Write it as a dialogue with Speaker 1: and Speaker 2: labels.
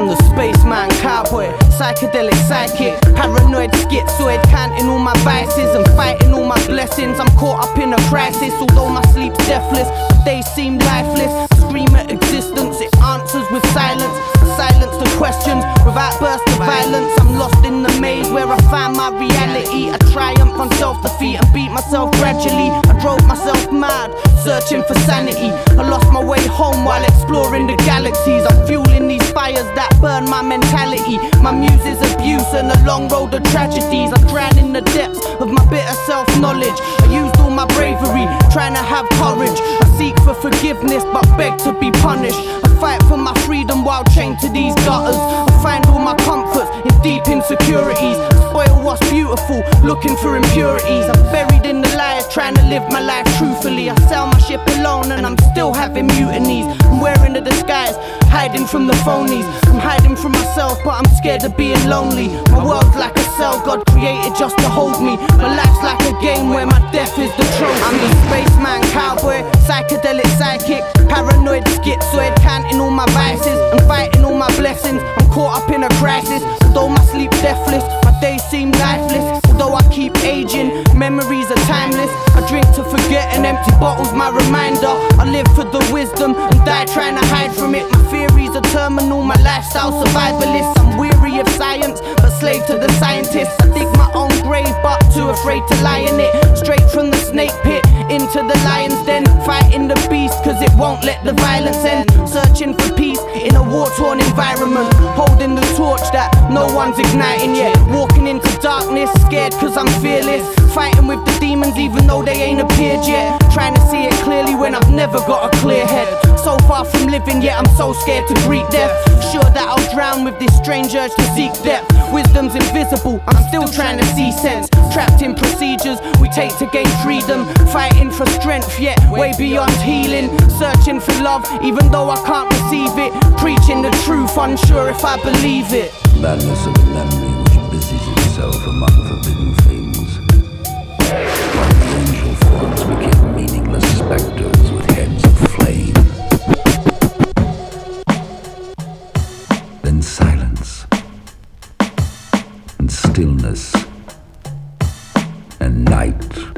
Speaker 1: I'm the spaceman cowboy, psychedelic psychic, paranoid schizoid, counting all my vices and fighting all my blessings. I'm caught up in a crisis, although my sleep's deathless, they seem lifeless. Scream at existence, it answers with silence. Silence the questions without bursts of violence. I'm lost in the maze where I find my reality. I triumph on self defeat and beat myself gradually. I drove myself mad searching for sanity. I lost my way home while exploring the galaxies. I'm fueling these fires that burn my mentality. My muse is abuse and a long road of tragedies. I drown in the depths of my bitter self knowledge. I used all my bravery, trying to have courage. I seek for forgiveness but beg to be punished. I fight for my freedom while chained to these gutters. I find all my comforts in deep insecurities. Beautiful, looking for impurities. I'm buried in the lies, trying to live my life truthfully. I sail my ship alone and I'm still having mutinies. I'm wearing a disguise, hiding from the phonies. I'm hiding from myself, but I'm scared of being lonely. My world's like a cell God created just to hold me. My life's like a game where my death is the trophy. I'm the spaceman, cowboy, psychedelic psychic, paranoid, schizoid, counting all my vices and fighting all my blessings. I'm caught up in a crisis, although my sleep deathless, my days seem lifeless. Although I keep aging, memories are timeless. I drink to forget, and empty bottles my reminder. I live for the wisdom and die trying to hide from it. My theories are terminal, my lifestyle survivalist. I'm weary of science, but slave to the scientists. I dig my own grave, but too afraid to lie in it. Straight from the snake pit into the lion's den. Fighting the beast, cause it won't let the violence end. Searching for peace in a war torn environment. Holding the torch that no one's igniting yet. Walking into darkness, scared cause I'm fearless. Fighting with the demons even though they ain't appeared yet. Trying to see it clearly when I've never got a clear head. So far from living, yet I'm so scared to greet death. Sure that I'll drown with this strange urge to seek depth. Wisdom's invisible, I'm still trying to see sense. Trapped in procedures we take to gain freedom. Fighting for strength, yet way beyond healing. Searching for love, even though I can't receive it. Preaching the truth, unsure if I believe it
Speaker 2: madness of a memory which busies itself among forbidden things. While the angel forms became meaningless specters with heads of flame. Then silence. And stillness. And night.